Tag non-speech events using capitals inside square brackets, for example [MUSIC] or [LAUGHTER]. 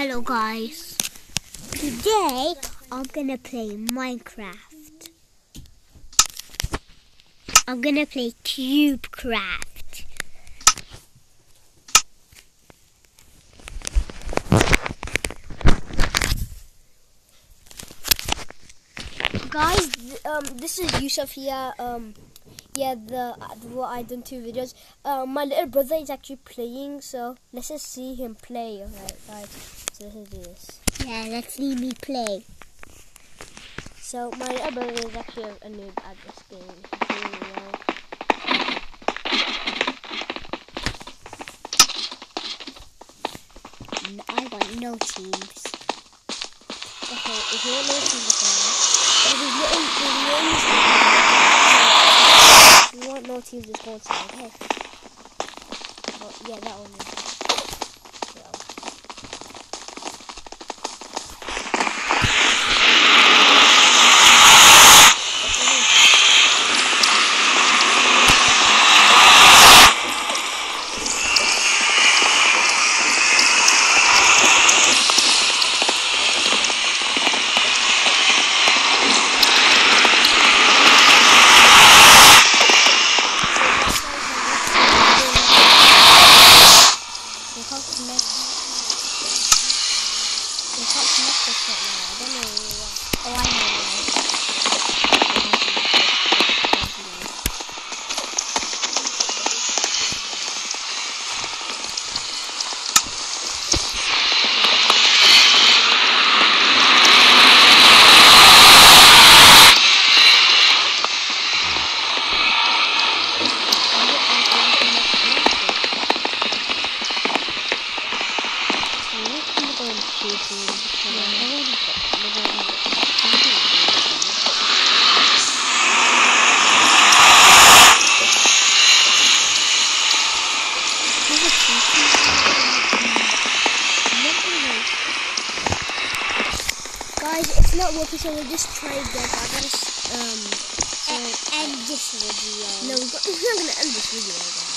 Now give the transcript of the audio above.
Hello guys. Today I'm gonna play Minecraft. I'm gonna play CubeCraft. guys um this is youssef here um yeah the uh, what i done two videos um my little brother is actually playing so let's just see him play alright guys so let's do this Yeah, let's see me play. so my little brother is actually a, noob at this game if you didn't know. N- I want no teams. okay if you want to this there's little there's names if you want no just go inside okay. Oh, yeah that one Pecutnya. It's not working, so we'll just try again. I gotta, um, so, And this video. no, [LAUGHS] we're not gonna end this video, guys.